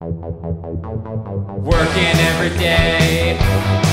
Working every day.